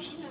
Unfortunately.